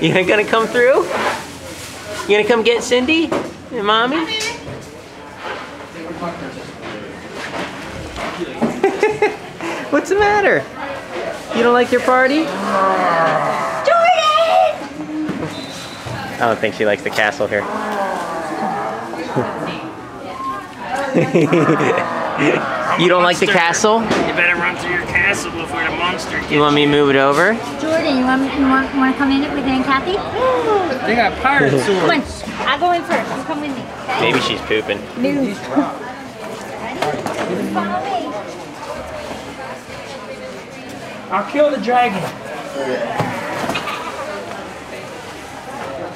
You ain't gonna come through? You gonna come get Cindy and mommy? What's the matter? You don't like your party? Jordan! Oh, I don't think she likes the castle here. you don't like the castle? You better run through your castle before the monster gets You want me to move it over? Jordan, you want, you want, you want to come in with Aunt Kathy? They got pirate Come on, I'll go in first. You come with me. Okay? Maybe she's pooping. Move. Ready? Follow me. I'll kill the dragon.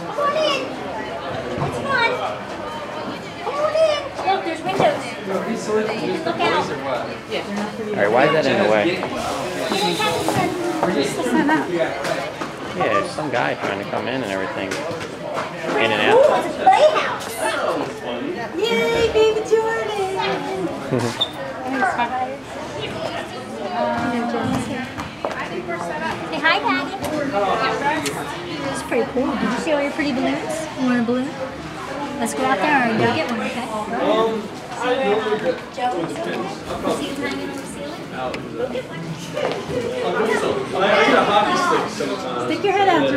Come on in. It's fun. Come on in. Look, there's windows. You can look out. Alright, why is that in the way? Aunt Kathy said, just listen up. Yeah, there's some guy trying to come in and everything. In and Ooh, out. it's a playhouse. Yay, baby Jordan. Say hi, Patty. It's pretty cool. Did you see all your pretty balloons? You want a balloon? Let's go out there and go get one, okay? Joe, see you hanging on the ceiling? Go get one. Stick your head out,